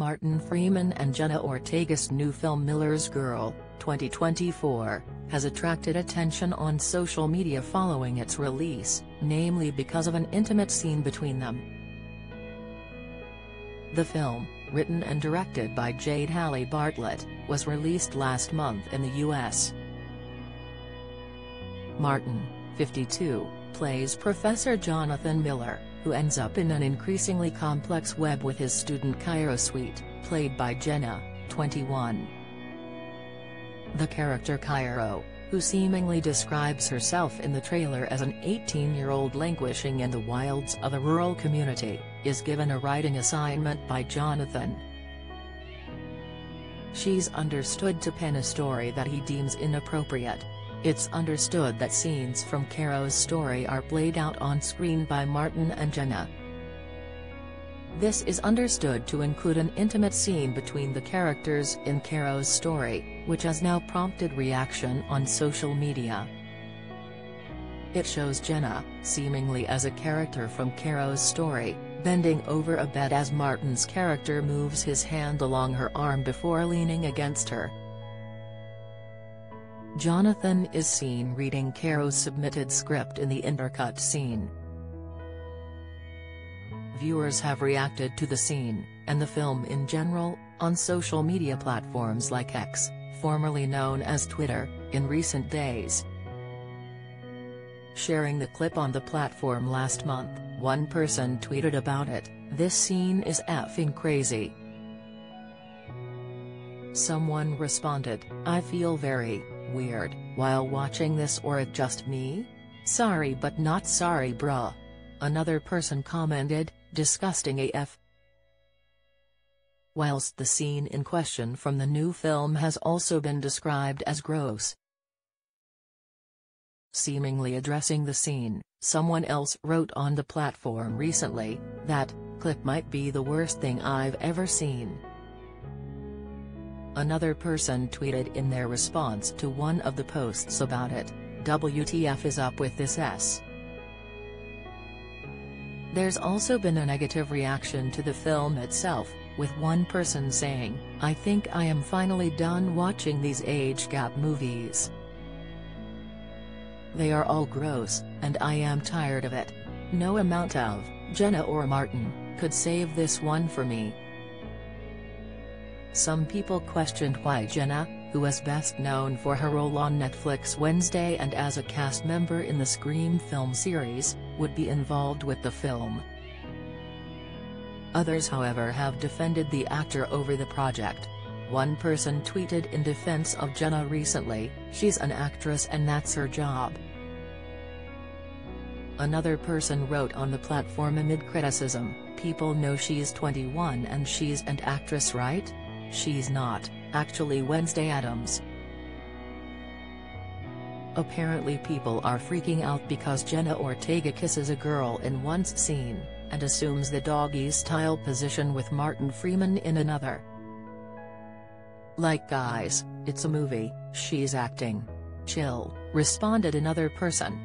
Martin Freeman and Jenna Ortega's new film Miller's Girl, 2024, has attracted attention on social media following its release, namely because of an intimate scene between them. The film, written and directed by Jade Halley Bartlett, was released last month in the U.S. Martin, 52, plays Professor Jonathan Miller, who ends up in an increasingly complex web with his student Cairo Sweet, played by Jenna, 21. The character Cairo, who seemingly describes herself in the trailer as an 18-year-old languishing in the wilds of a rural community, is given a writing assignment by Jonathan. She's understood to pen a story that he deems inappropriate. It's understood that scenes from Cairo's story are played out on screen by Martin and Jenna. This is understood to include an intimate scene between the characters in Cairo's story, which has now prompted reaction on social media. It shows Jenna, seemingly as a character from Cairo's story, bending over a bed as Martin's character moves his hand along her arm before leaning against her. Jonathan is seen reading Cairo's submitted script in the intercut scene. Viewers have reacted to the scene, and the film in general, on social media platforms like X, formerly known as Twitter, in recent days. Sharing the clip on the platform last month, one person tweeted about it, this scene is effing crazy. Someone responded, I feel very, weird, while watching this or it just me? Sorry but not sorry bruh. Another person commented, disgusting AF. Whilst the scene in question from the new film has also been described as gross. Seemingly addressing the scene, someone else wrote on the platform recently, that, clip might be the worst thing I've ever seen. Another person tweeted in their response to one of the posts about it, WTF is up with this S. There's also been a negative reaction to the film itself, with one person saying, I think I am finally done watching these age gap movies. They are all gross, and I am tired of it. No amount of, Jenna or Martin, could save this one for me. Some people questioned why Jenna, who is best known for her role on Netflix Wednesday and as a cast member in the Scream film series, would be involved with the film. Others however have defended the actor over the project. One person tweeted in defense of Jenna recently, she's an actress and that's her job. Another person wrote on the platform amid criticism, people know she's 21 and she's an actress right? She's not, actually Wednesday Addams. Apparently people are freaking out because Jenna Ortega kisses a girl in one scene, and assumes the doggy-style position with Martin Freeman in another. Like guys, it's a movie, she's acting. Chill, responded another person.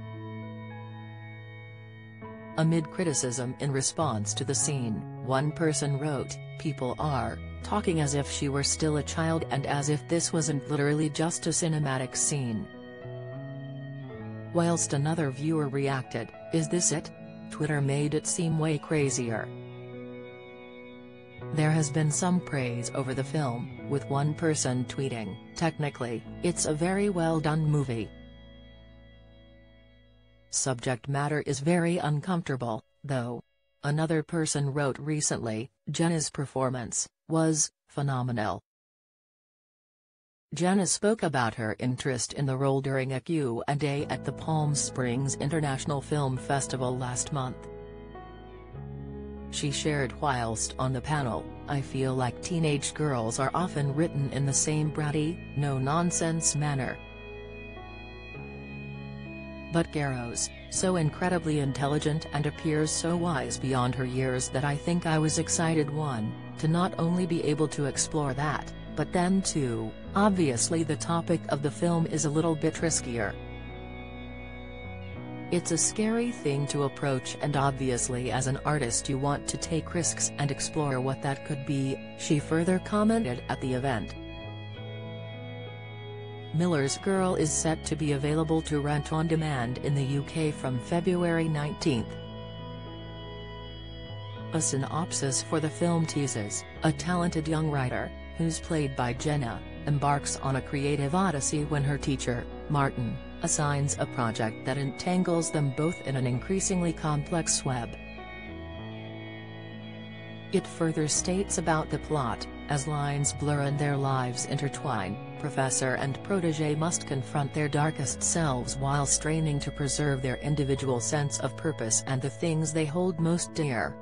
Amid criticism in response to the scene, one person wrote, people are, talking as if she were still a child and as if this wasn't literally just a cinematic scene. Whilst another viewer reacted, is this it? Twitter made it seem way crazier. There has been some praise over the film, with one person tweeting, technically, it's a very well done movie. Subject matter is very uncomfortable, though. Another person wrote recently, Jenna's performance, was, phenomenal. Jenna spoke about her interest in the role during a Q&A at the Palm Springs International Film Festival last month. She shared whilst on the panel, I feel like teenage girls are often written in the same bratty, no-nonsense manner. But Cairo's, so incredibly intelligent and appears so wise beyond her years that I think I was excited one, to not only be able to explore that, but then too, obviously the topic of the film is a little bit riskier. It's a scary thing to approach and obviously as an artist you want to take risks and explore what that could be, she further commented at the event. Miller's Girl is set to be available to rent on demand in the UK from February 19. A synopsis for the film teases, a talented young writer, who's played by Jenna, embarks on a creative odyssey when her teacher, Martin, assigns a project that entangles them both in an increasingly complex web. It further states about the plot, as lines blur and their lives intertwine, professor and protege must confront their darkest selves while straining to preserve their individual sense of purpose and the things they hold most dear.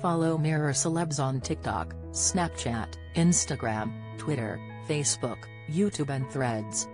Follow Mirror Celebs on TikTok, Snapchat, Instagram, Twitter, Facebook, YouTube and Threads.